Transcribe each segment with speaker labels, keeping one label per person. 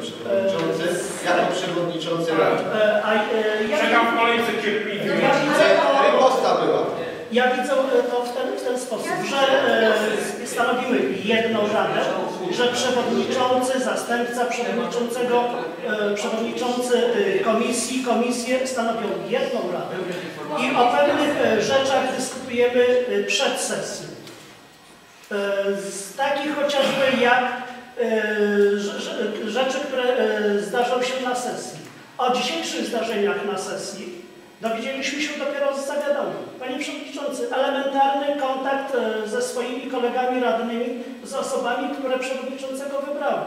Speaker 1: Panie Przewodniczący, jako Przewodniczący Rady.
Speaker 2: E, e, ja,
Speaker 3: Czekam w kolejce cierpliwie.
Speaker 2: ja widzę to,
Speaker 1: Riposta była.
Speaker 2: ja widzę to w ten, w ten sposób, że e, stanowimy jedną radę, że przewodniczący, zastępca przewodniczącego, e, przewodniczący e, komisji, komisje stanowią jedną radę i o pewnych e, rzeczach dyskutujemy e, przed sesją. E, Z takich chociażby jak e, rzeczy, które e, zdarzą się na sesji. O dzisiejszych zdarzeniach na sesji dowiedzieliśmy się dopiero z zawiadomień. Panie Przewodniczący, elementarny kontakt e, ze swoimi kolegami radnymi, z osobami, które Przewodniczącego wybrały.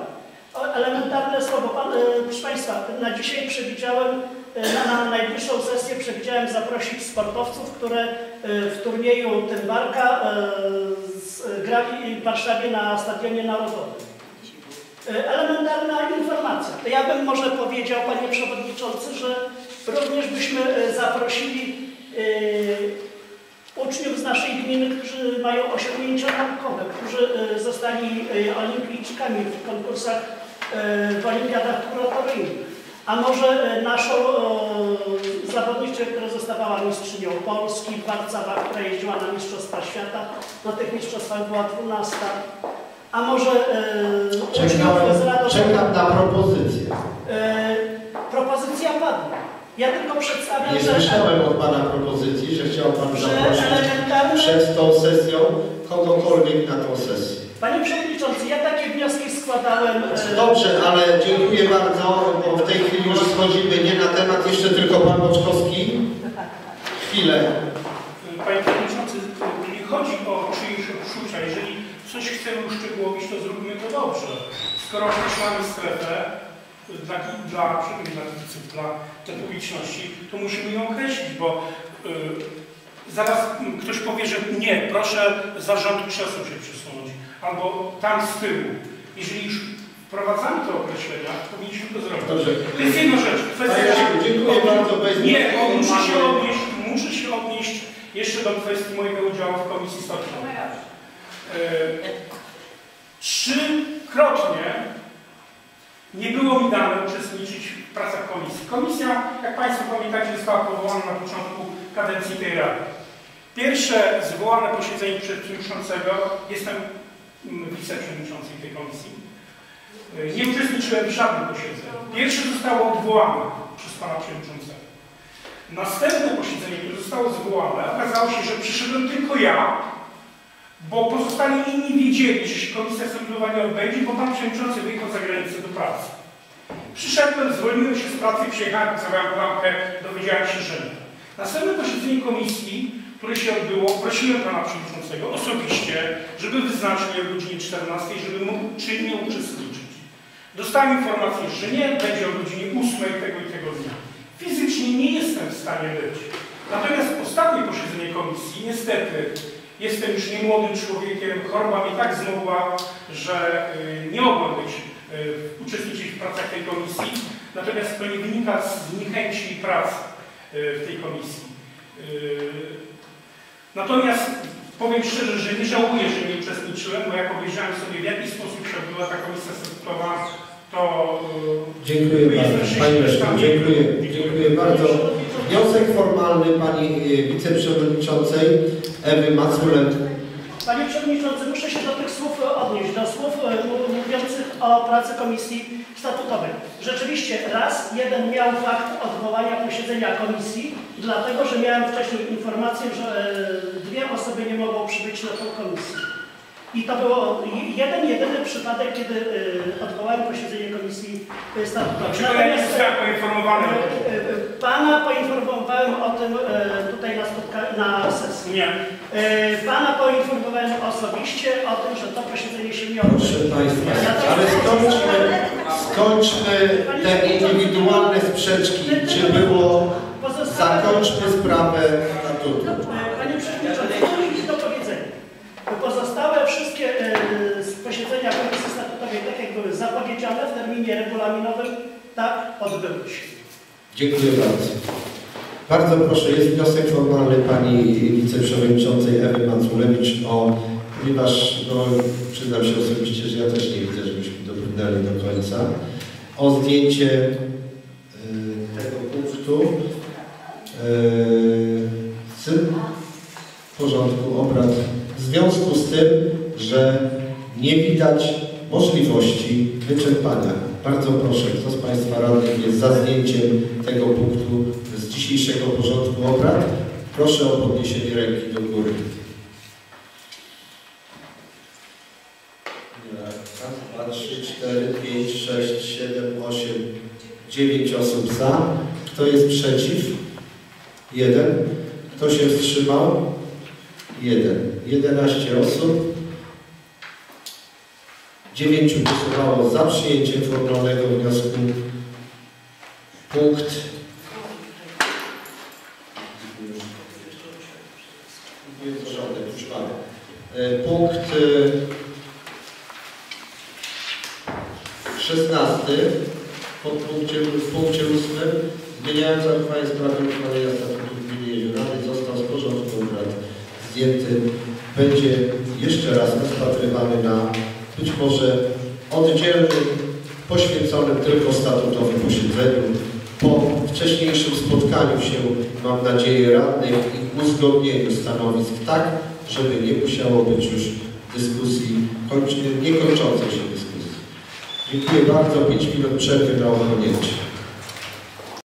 Speaker 2: Elementarne słowo. Pan, e, proszę Państwa, na dzisiaj przewidziałem, e, na, na najbliższą sesję przewidziałem zaprosić sportowców, które e, w turnieju Tymbarka e, grali w Warszawie na Stadionie Narodowym. E, Elementarna informacja. To ja bym może powiedział, Panie Przewodniczący, że również byśmy e, zaprosili e, uczniów z naszej gminy, którzy mają osiągnięcia naukowe, którzy zostali olimpijczykami w konkursach, w olimpiadach kuratoryjnych. A może naszą zawodniczkę, która zostawała mistrzynią Polski w która jeździła na Mistrzostwa Świata, na tych mistrzostwach była 12. A może e, z
Speaker 1: Czekam, czekam na propozycję.
Speaker 2: E, propozycja padła. Ja tylko przedstawiam,
Speaker 1: Nie
Speaker 2: że,
Speaker 1: słyszałem od Pana propozycji, że chciał Pan zaprosić
Speaker 2: elementarne...
Speaker 1: przed tą sesją kogokolwiek na tą sesję.
Speaker 2: Panie Przewodniczący, ja takie wnioski składałem... e,
Speaker 1: Dobrze, ale dziękuję bardzo, bo w tej chwili już schodzimy nie na temat, jeszcze tylko Pan Boczkowski. Chwilę.
Speaker 3: Panie Przewodniczący, nie chodzi o czyjeś odczucia. Jeżeli coś chcemy uszczegółowić, to zróbmy to dobrze. Skoro określamy strefę dla, dla, przynajmniej dla kibiców, dla tej publiczności, to musimy ją określić, bo y, zaraz ktoś powie, że nie, proszę zarząd krzesła się przesunąć, albo tam z tyłu. Jeżeli już wprowadzamy te określenia, to powinniśmy to zrobić.
Speaker 1: Dobrze.
Speaker 3: To jest jedna rzecz.
Speaker 1: Panie Jacku, dziękuję bardzo.
Speaker 3: Nie, bo muszę się odnieść, muszę się odnieść jeszcze do kwestii mojego udziału w Komisji Stocznej. E, Trzykrotnie nie było mi dane uczestniczyć w pracach komisji. Komisja, jak Państwo pamiętacie, została powołana na początku kadencji tej Rady. Pierwsze zwołane posiedzenie przewodniczącego, jestem mm, wiceprzewodniczącym tej komisji, e, nie uczestniczyłem w żadnym posiedzeniu. Pierwsze zostało odwołane przez Pana Przewodniczącego. Następne posiedzenie, które zostało zwołane, okazało się, że przyszedłem tylko ja, bo pozostali inni wiedzieli, że się komisja sądowa odbędzie, bo Pan Przewodniczący wyjechał za granicę do pracy. Przyszedłem, zwolniłem się z pracy, przyjechałem, całą bramkę, dowiedziałem się, że nie. Następne posiedzenie komisji, które się odbyło, prosiłem Pana Przewodniczącego osobiście, żeby wyznaczył je o godzinie 14, żeby mógł czynnie uczestniczyć. Dostałem informację, że nie, będzie o godzinie 8 tego i tego dnia. Fizycznie nie jestem w stanie być. Natomiast ostatnie posiedzenie komisji, niestety, jestem już niemłodym człowiekiem, choroba mnie tak zmogła, że y, nie mogłem być, y, uczestniczyć w pracach tej komisji. Natomiast to nie wynika z niechęci prac y, w tej komisji. Natomiast powiem szczerze, że nie żałuję, że nie uczestniczyłem, bo jak obejrzałem sobie w jaki sposób się odbyła ta komisja statutowa, to
Speaker 1: Dziękuję bardzo. Panie dziękuję. Dziękuję bardzo. Wniosek formalny Pani y, Wiceprzewodniczącej Ewy Maculek.
Speaker 2: Panie Przewodniczący, muszę się do tych słów e, odnieść, do słów e, mów- mówiących o pracy Komisji Statutowej. Rzeczywiście raz jeden miał fakt odwołania posiedzenia komisji, dlatego że miałem wcześniej informację, że e, dwie osoby nie mogą przybyć na tą komisję. I to było je- jeden, jedyny przypadek, kiedy e, odwołałem posiedzenie Komisji Statutowej.
Speaker 3: Poinformowany tym?
Speaker 2: e, e, Pana poinformowałem o tym e, tutaj na, spotka- na sesji.
Speaker 3: Nie.
Speaker 2: Pana poinformowałem osobiście o tym, że to posiedzenie się nie odbyło.
Speaker 1: Proszę Państwa, ale skończmy, skończmy te indywidualne sprzeczki. Czy było, zakończmy sprawę statutu.
Speaker 2: E, Panie Przewodniczący, to jest do powiedzenia. Pozostałe wszystkie e, z posiedzenia Komisji Statutowej, tak zapowiedziane w terminie regulaminowym, tak odbyły się.
Speaker 1: Dziękuję bardzo. Bardzo proszę, jest wniosek formalny Pani Wiceprzewodniczącej Ewy Maculewicz o, ponieważ no, przyznam się osobiście, że ja też nie widzę, żebyśmy dobrnęli do końca, o zdjęcie y, tego punktu y, z porządku obrad w związku z tym, że nie widać możliwości wyczerpania. Bardzo proszę, kto z Państwa radnych jest za zdjęciem tego punktu z dzisiejszego porządku obrad? Proszę o podniesienie ręki do góry. Raz, dwa, trzy, cztery, pięć, sześć, siedem, osiem, dziewięć osób za. Kto jest przeciw? Jeden. Kto się wstrzymał? Jeden. Jedenaście osób. Dziewięciu głosowało za przyjęciem formalnego wniosku. Punkt. Jest już mamy. E, Punkt e, 16 pod punkcie, w punkcie 8 zmieniając uchwałę w sprawie uchwalenia statutu gminy Jeziorany został z porządku obrad zdjęty. Będzie jeszcze raz rozpatrywany na być może oddzielnym, poświęconym tylko statutowym posiedzeniu. Po wcześniejszym spotkaniu się, mam nadzieję, radnych i uzgodnieniu stanowisk tak, żeby nie musiało być już dyskusji, niekończącej się dyskusji. Dziękuję bardzo. 5 minut przerwy na ochłonięcie.